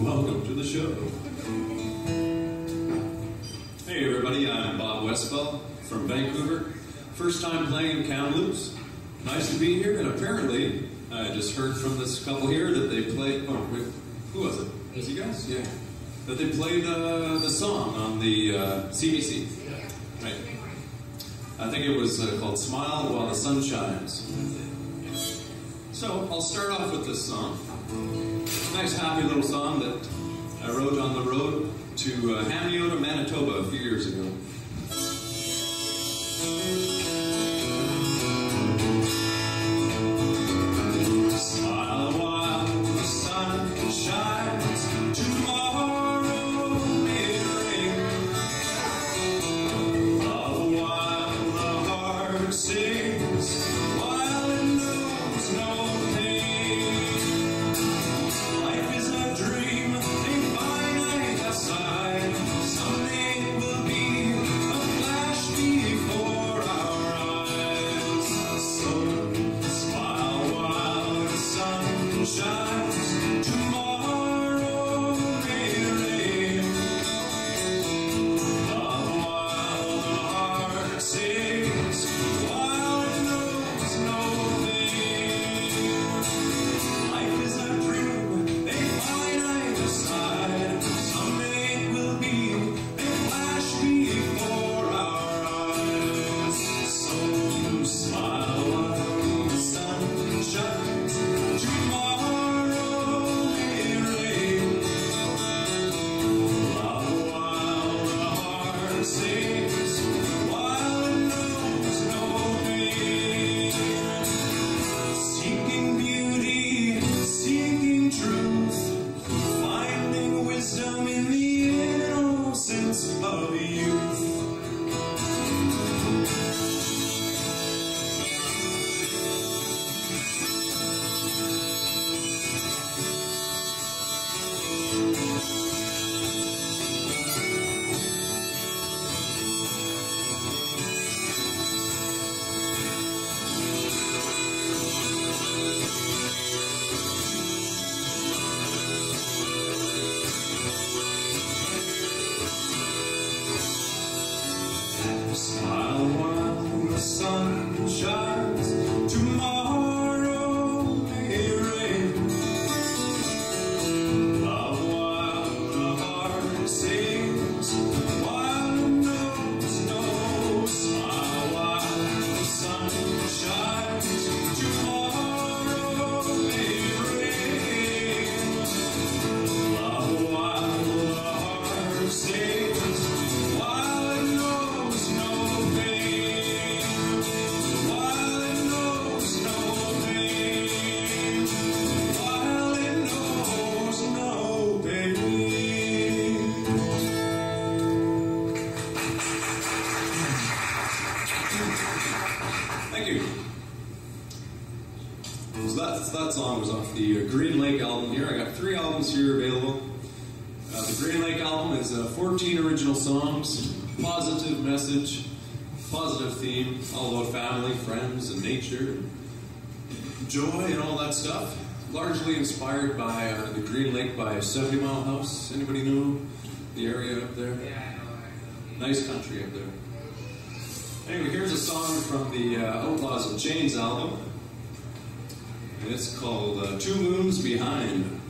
Welcome to the show. Hey everybody, I'm Bob Westfall from Vancouver. First time playing in Kamloops. Nice to be here, and apparently, I just heard from this couple here that they played. Oh, wait, who was it? Was you guys? Yeah. That they played uh, the song on the uh, CBC. Right. I think it was uh, called Smile While the Sun Shines. So, I'll start off with this song. Nice, happy little song that I wrote on the road to uh, Manitoba a few years ago. So that, that song was off the uh, Green Lake album here. I got three albums here available. Uh, the Green Lake album is uh, 14 original songs, positive message, positive theme, all about family, friends, and nature, and joy, and all that stuff. Largely inspired by uh, the Green Lake by 70 Mile House. Anybody know the area up there? Nice country up there. Anyway, here's a song from the uh, Outlaws and Chains album. It's called uh, Two Moons Behind.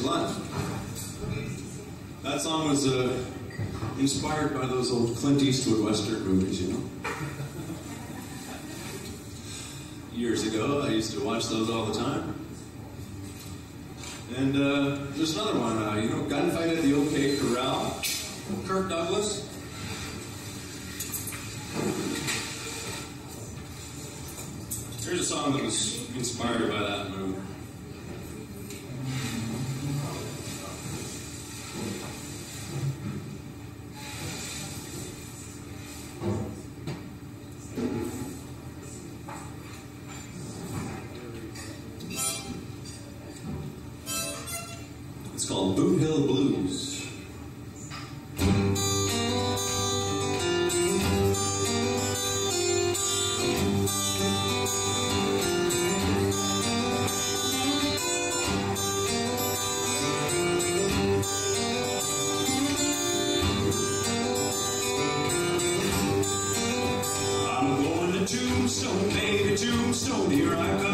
Glenn. That song was uh, inspired by those old Clint Eastwood Western movies, you know? Years ago, I used to watch those all the time. And uh, there's another one, uh, you know, Gunfight at the OK Corral. Kirk Douglas. Here's a song that was inspired by that movie. so here I've got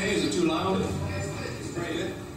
Okay, is it too loud? Right, yeah.